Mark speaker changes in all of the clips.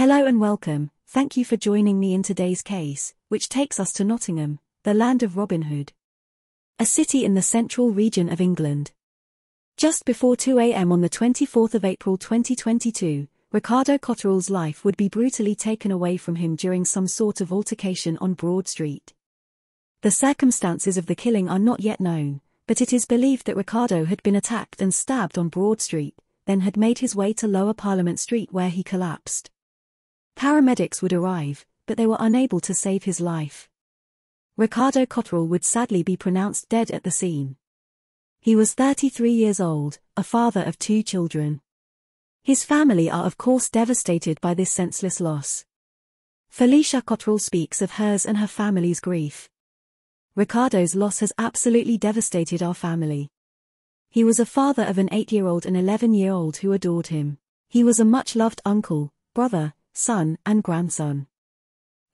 Speaker 1: Hello and welcome, thank you for joining me in today's case, which takes us to Nottingham, the land of Robin Hood. A city in the central region of England. Just before 2 a.m. on the 24th of April 2022, Ricardo Cotterill's life would be brutally taken away from him during some sort of altercation on Broad Street. The circumstances of the killing are not yet known, but it is believed that Ricardo had been attacked and stabbed on Broad Street, then had made his way to Lower Parliament Street where he collapsed. Paramedics would arrive, but they were unable to save his life. Ricardo Cotterill would sadly be pronounced dead at the scene. He was 33 years old, a father of two children. His family are of course devastated by this senseless loss. Felicia Cotterill speaks of hers and her family's grief. Ricardo's loss has absolutely devastated our family. He was a father of an 8-year-old and 11-year-old who adored him. He was a much-loved uncle, brother, son, and grandson.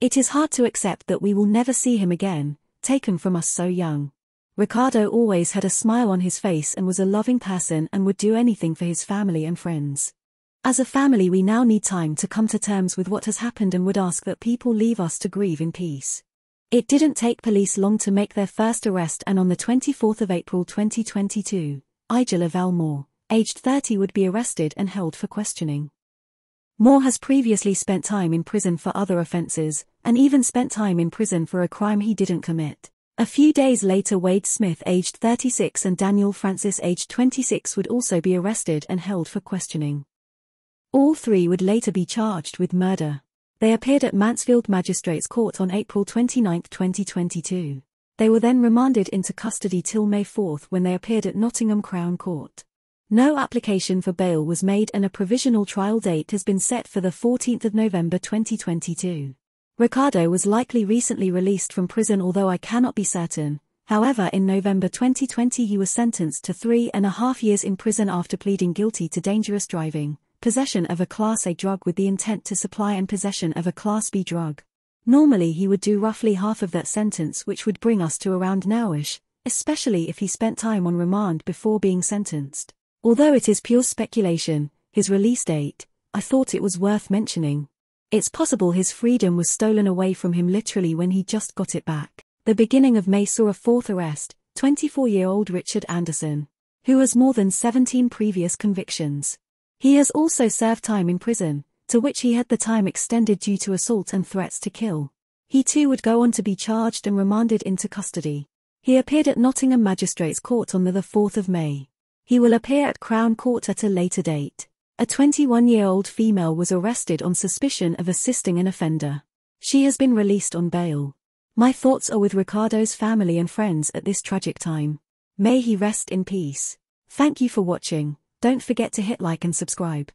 Speaker 1: It is hard to accept that we will never see him again, taken from us so young. Ricardo always had a smile on his face and was a loving person and would do anything for his family and friends. As a family we now need time to come to terms with what has happened and would ask that people leave us to grieve in peace. It didn't take police long to make their first arrest and on the 24th of April 2022, Igel Lavelle Moore, aged 30 would be arrested and held for questioning. Moore has previously spent time in prison for other offences, and even spent time in prison for a crime he didn't commit. A few days later Wade Smith aged 36 and Daniel Francis aged 26 would also be arrested and held for questioning. All three would later be charged with murder. They appeared at Mansfield Magistrates Court on April 29, 2022. They were then remanded into custody till May 4 when they appeared at Nottingham Crown Court. No application for bail was made and a provisional trial date has been set for the 14th of November 2022. Ricardo was likely recently released from prison although I cannot be certain. However in November 2020 he was sentenced to three and a half years in prison after pleading guilty to dangerous driving, possession of a Class A drug with the intent to supply and possession of a Class B drug. Normally he would do roughly half of that sentence which would bring us to around nowish, especially if he spent time on remand before being sentenced. Although it is pure speculation, his release date, I thought it was worth mentioning. It's possible his freedom was stolen away from him literally when he just got it back. The beginning of May saw a fourth arrest, 24-year-old Richard Anderson, who has more than 17 previous convictions. He has also served time in prison, to which he had the time extended due to assault and threats to kill. He too would go on to be charged and remanded into custody. He appeared at Nottingham Magistrates Court on the 4th of May. He will appear at Crown Court at a later date. A 21-year-old female was arrested on suspicion of assisting an offender. She has been released on bail. My thoughts are with Ricardo's family and friends at this tragic time. May he rest in peace. Thank you for watching. Don't forget to hit like and subscribe.